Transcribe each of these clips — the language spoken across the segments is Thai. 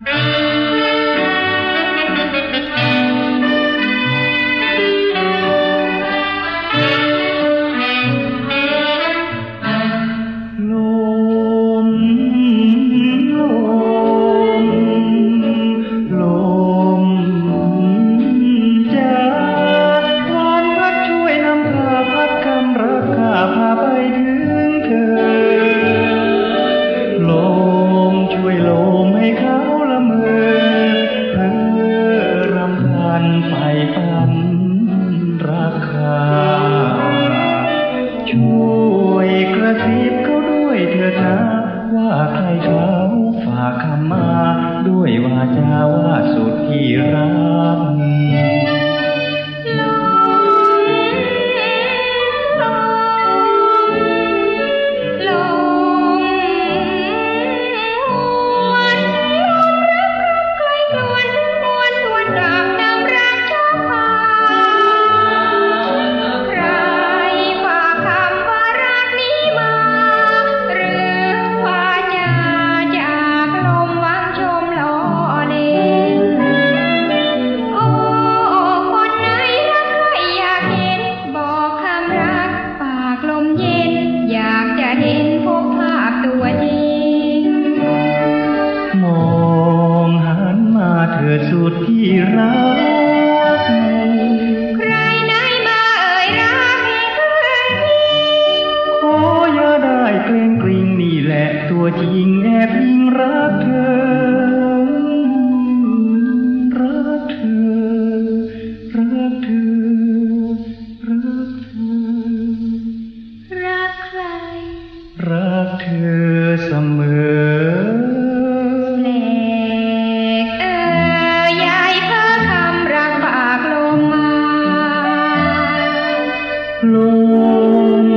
Mm-hmm. ากให้เขาฝากคำมาด้วยวาจา เพลงกริ่งนี่แหละตัวจริงแอบยิงรักเธอ รักเธอ รักเธอ รักเธอ รักใคร รักเธอเสมอลง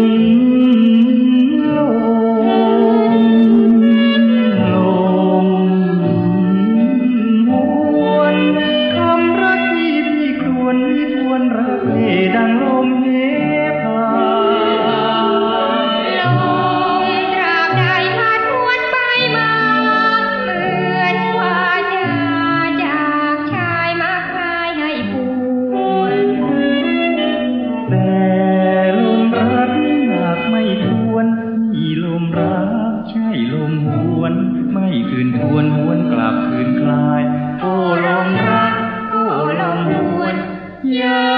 มีทวนเรื่อยดังลมเห Yeah.